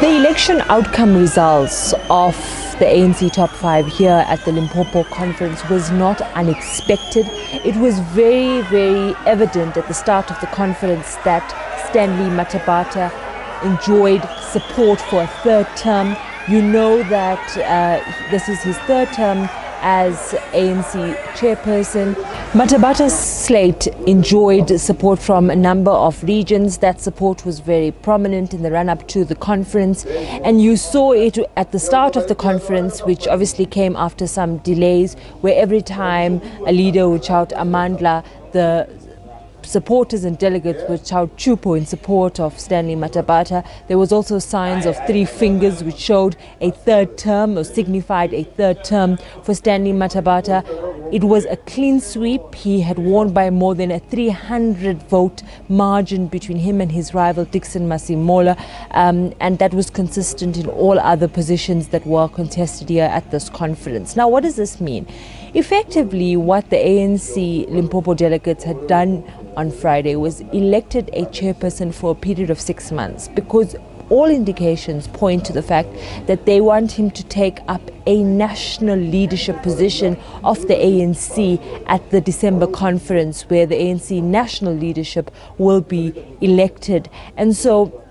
The election outcome results of the ANC top five here at the Limpopo conference was not unexpected. It was very, very evident at the start of the conference that Stanley Mathabatha enjoyed support for a third term. You know that uh, this is his third term as ANC chairperson. Mathabatha's slate enjoyed support from a number of regions. That support was very prominent in the run up to the conference. And you saw it at the start of the conference, which obviously came after some delays, where every time a leader would shout Amandla, the supporters and delegates were shout Chupo in support of Stanley Mathabatha. There was also signs of three fingers which showed a third term or signified a third term for Stanley Mathabatha. It was a clean sweep. He had won by more than a 300 vote margin between him and his rival Dickson Masemola, um, and that was consistent in all other positions that were contested here at this conference. Now, what does this mean? Effectively, what the ANC Limpopo delegates had done on Friday was elected a chairperson for a period of six months because all indications point to the fact that they want him to take up a national leadership position of the ANC at the December conference, where the ANC national leadership will be elected. And so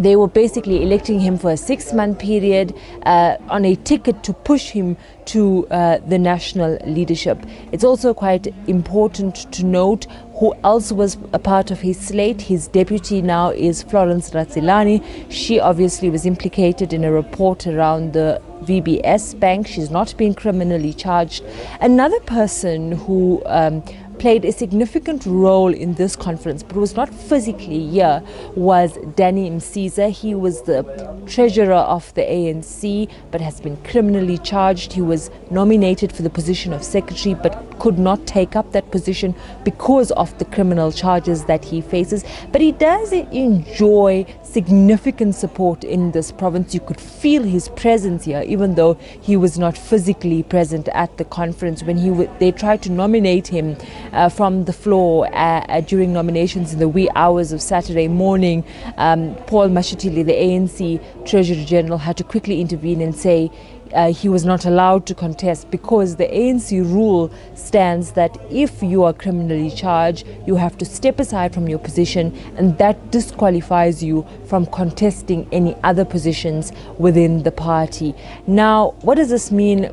they were basically electing him for a six month period uh, on a ticket to push him to uh, the national leadership. It's also quite important to note who else was a part of his slate. His deputy now is Florence Radzilani. She obviously was implicated in a report around the VBS bank. She's not been criminally charged. Another person who um, played a significant role in this conference, but was not physically here, was Danny Msiza. He was the treasurer of the ANC, but has been criminally charged. He was nominated for the position of secretary, but could not take up that position because of the criminal charges that he faces. But he does enjoy significant support in this province. You could feel his presence here, even though he was not physically present at the conference. When he they tried to nominate him uh, from the floor uh, uh, during nominations in the wee hours of Saturday morning, um, Paul Mashatile, the ANC Treasurer General, had to quickly intervene and say uh, he was not allowed to contest because the ANC rule stands that if you are criminally charged, you have to step aside from your position, and that disqualifies you from contesting any other positions within the party. Now, what does this mean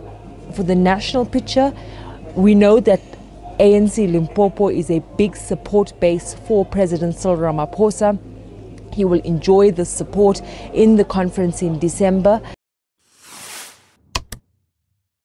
for the national picture? We know that ANC Limpopo is a big support base for President Cyril Ramaphosa. He will enjoy the support in the conference in December.